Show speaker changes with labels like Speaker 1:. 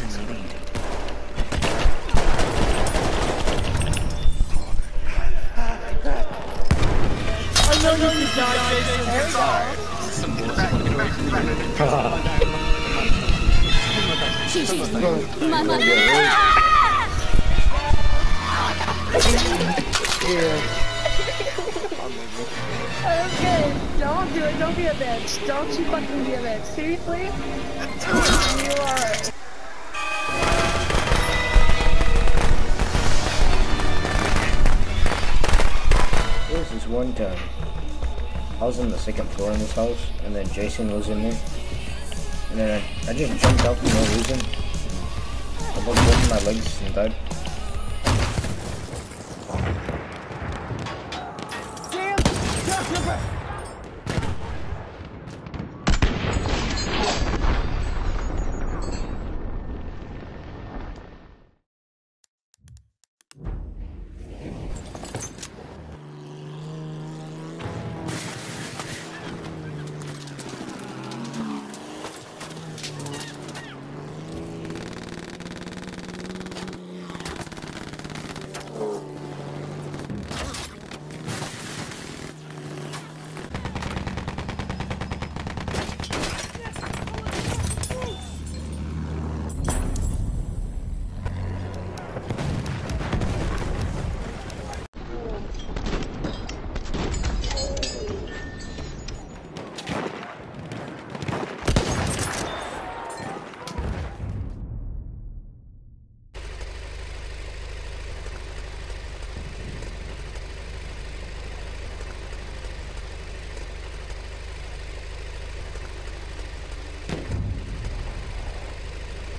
Speaker 1: Thompson's lead. I
Speaker 2: know you can die, Jason. Here we. Some bullshit. My mother.
Speaker 1: Okay, don't do it. Don't be a bitch. Don't you fucking be a bitch. Seriously? you are.
Speaker 3: One time. I was on the second floor in this house, and then Jason was in there. And then I, I just jumped out for no reason. I broke both of my legs and died.